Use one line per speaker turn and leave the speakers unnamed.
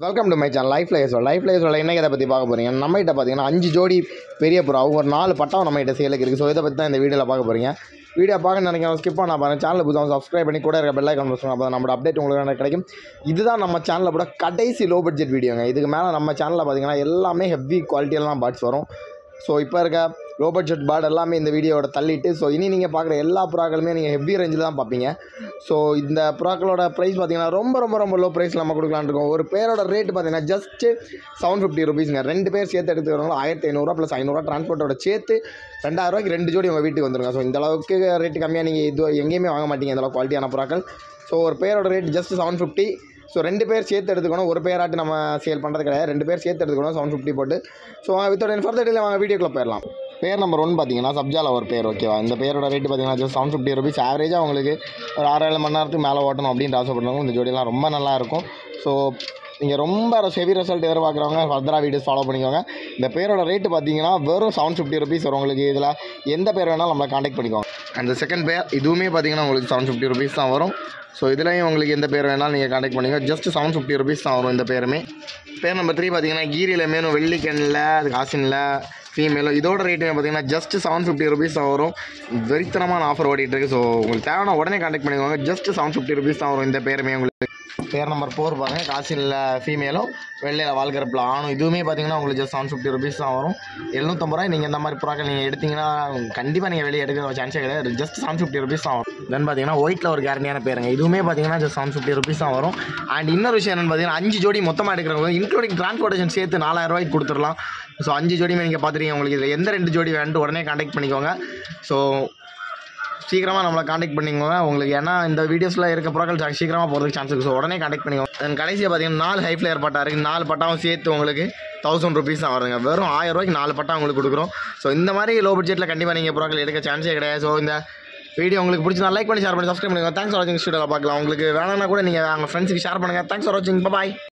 Welcome to my channel life life life life என்ன இதை பற்றி பார்க்க போகிறீங்க நம்ம கிட்ட பார்த்தீங்கன்னா அஞ்சு ஜோடி பெரிய புறாவும் ஒரு நாலு பட்டம் நம்ம கிட்ட சேலுக்கு இருக்குது ஸோ இதை பற்றி தான் இந்த வீடியோவில் பார்க்க போகிறீங்க வீடியோ பார்க்க நினைக்கிறோம் ஸ்கிப் பண்ண பாருங்கள் சேனல் புதுசாக சப்ஸ்கிரைப் பண்ணி கூட இருக்க பெல் ஐக்கான் ப்ரெஸ் அப்போ நம்மளோட அப்டேட் உங்களுக்கு எனக்கு கிடைக்கும். இதுதான் நம்ம சேனலில் கூட கடைசி லோ பட்ஜெட் வீடியோங்க இதுக்கு மேலே நம்ம சேனலில் பார்த்தீங்கன்னா எல்லாமே ஹெவி குவாலிட்டியெல்லாம் பாட்ஸ் வரும். ஸோ இப்போ இருக்க லோ பட்ஜெட் பேர்ட் எல்லாமே இந்த வீடியோவோட தள்ளிட்டு ஸோ இனி நீங்கள் பார்க்குற எல்லா புறாக்களுமே நீங்கள் ஹெவி ரேஞ்சில் தான் பார்ப்பீங்க. ஸோ இந்த புறாக்களோட ப்ரைஸ் பார்த்தீங்கன்னா ரொம்ப ரொம்ப ரொம்ப லோ ப்ரைஸில் நம்ம கொடுக்கலான்னு இருக்கோம். ஒரு பேரோட ரேட் பார்த்தீங்கன்னா ஜஸ்ட்டு செவன் ஃபிஃப்டி ருபீஸ்ங்க ரெண்டு பேர் சேர்த்து எடுத்துக்கிறவங்களும் ஆயிரத்தி ஐநூறுரூவா ப்ளஸ் ஐநூறுரூவா ட்ரான்ஸ்போர்ட்டோட சேர்த்து ரெண்டாயிரூவாய்க்கு ரெண்டு ஜோடி உங்கள் வீட்டுக்கு வந்துருங்க. ஸோ இந்த அளவுக்கு ரேட்டு கம்மியாக நீங்கள் இது எங்கேயுமே வாங்க மாட்டீங்க இந்த அளவுக்கு குவாலிட்டியான புறாக்கள் ஸோ ஒரு பேரோட rate just seven fifty so ரெண்டு பேர் சேர்த்து எடுத்துக்கணும். ஒரு பேராட்டு நம்ம சேல் பண்ணுறது கிடையாது. ரெண்டு பேர் சேர்த்து எடுத்துக்கணும். செவன் ஃபிஃப்டி போட்டு. ஸோ வித்தோட ஃபர்தர் டீல வாங்க வீடியோக்குள்ளே போயிடலாம். பேர் நம்பர் ஒன் பார்த்தீங்கன்னா சப்ஜால் ஒரு பேர் ஓகேவா இந்த பேரோட ரேட்டு பார்த்தீங்கன்னா ஜஸ்ட் செவன் ஃபிஃப்டி ருபீஸ் ஆவரேஜாக உங்களுக்கு ஒரு ஆறு ஏழு மணி நேரத்துக்கு மேலே ஓட்டணும் அப்படின்ட்டு ஆசைப்படுறவங்க இந்த ஜோடியெல்லாம் ரொம்ப நல்லா இருக்கும். ஸோ நீங்கள் ரொம்ப ஹெவி ரிசல்ட் எதிர்பார்க்குறவங்க ஃபர்தராக வீடியோஸ் ஃபாலோ பண்ணிக்கோங்க. இந்த பேரோட ரேட்டு பார்த்தீங்கன்னா வெறும் செவன் ஃபிஃப்டி ருபீஸ் வரும் உங்களுக்கு. இதில் எந்த பேர் வேணாலும் நம்மளை காண்டாக்ட் பண்ணிக்கோங்க. அந்த செகண்ட் பேர் இதுவுமே பார்த்தீங்கன்னா உங்களுக்கு செவன் ஃபிஃப்டி ருபீஸ் தான் வரும். ஸோ இதுலேயும் உங்களுக்கு எந்த பேர் வேணாலும் நீங்கள் காண்டாக்ட் பண்ணிக்கோங்க. ஜஸ்ட் செவன் ஃபிஃப்டி ருபீஸ் தான் வரும் இந்த பேருமே. பேர் நம்பர் த்ரீ பார்த்தீங்கன்னா கீரியில் மேனும் வெள்ளிக்கண்ணில் காசினில். ஃபீமேலோ இதோட ரேட்டு பார்த்தீங்கன்னா ஜஸ்ட் செவன் ஃபிஃப்டி ருபீஸ் தான் வரும். வெறித்தனமான ஆஃபர் ஓடிட்டு இருக்கு. ஸோ உங்களுக்கு தேவையான உடனே காண்டாக்ட் பண்ணிக்கோங்க. ஜஸ்ட் செவன் ஃபிஃப்டி ருபீஸ் தான் வரும் இந்த பேருமே உங்களுக்கு. பேர் நம்பர் ஃபோர் பாருங்க. காசினில் ஃபீமேலும் வெள்ளையில் வாழ்கிறப்பில் ஆணும் இதுவுமே பார்த்தீங்கன்னா உங்களுக்கு ஜஸ்ட் செவன் ஃபிஃப்டி ருபீஸ் தான் வரும். எழுநூற்றம்பது ரூபாய் நீங்கள் இந்த மாதிரி புறாக்கள் நீங்கள் எடுத்தீங்கன்னா கண்டிப்பாக நீங்கள் வெளியே எடுக்கிற சான்ஸே கிடையாது. ஜஸ்ட் செவன் ஃபிஃப்டி ருபீஸ் தான் வரும். தென் பார்த்தீங்கன்னா ஒயிட்டில் ஒரு கேரண்டியான பேருங்க. இதுவுமே பார்த்தீங்கன்னா ஜஸ்ட் செவன் ஃபிஃப்டி ருபீஸ் தான் வரும். அண்ட் இன்னொரு விஷயம் என்னென்னு பார்த்தீங்கன்னா அஞ்சு ஜோடி மொத்தமாக எடுக்கிறவங்க இன்க்ளூடிங் டிரான்ஸ்போர்ட்டேஷன் சேர்த்து நாலாயிரம் ரூபாய்க்கு கொடுத்துடலாம். ஸோ அஞ்சு ஜோடியுமே நீங்கள் பார்த்துருக்கீங்க உங்களுக்கு இதில். எந்த ரெண்டு ஜோடி வேணும் உடனே காண்டாக்ட் பண்ணிக்கோங்க. ஸோ சீக்கிரமாக நம்மளை காண்டாக்ட் பண்ணிக்கோங்க. உங்களுக்கு ஏன்னா இந்த வீடியோஸில் இருக்க புறாக்கள் சீக்கிரமாக போகிறதுக்கு சான்ஸ் இருக்குது ஸோ உடனே காண்டாக்ட் பண்ணிக்கோங்க. தென் கடைசியாக பார்த்தீங்கன்னா நாலு ஹை ஃப்ளேயர் பட்டா இருக்குது நாலு பட்டாவும் சேர்த்து உங்களுக்கு தௌசண்ட் ருபீஸ் தான் வருங்க வெறும் ஆயிரம் ரூபாய்க்கு நாலு பட்டா உங்களுக்கு கொடுக்குறோம். ஸோ இந்த மாதிரி லோ பட்ஜெட்டில் கண்டிப்பாக நீங்கள் புறாக்கள் எடுக்க சான்ஸே கிடையாது. ஸோ இந்த வீடியோ உங்களுக்கு பிடிச்சி லைக் பண்ணி ஷேர் பண்ணி சப்ஸ்கிரைப் பண்ணுங்க தேங்க்ஸ் ஃபார் வாட்சிங் ஸ்டூடியோவில் பார்க்கலாம். உங்களுக்கு வேணும்னா கூட நீங்கள் உங்கள் ஃப்ரெண்ட்ஸுக்கு ஷேர் பண்ணுங்கள் தேங்க்ஸ் ஃபார் வாட்சிங் பாய்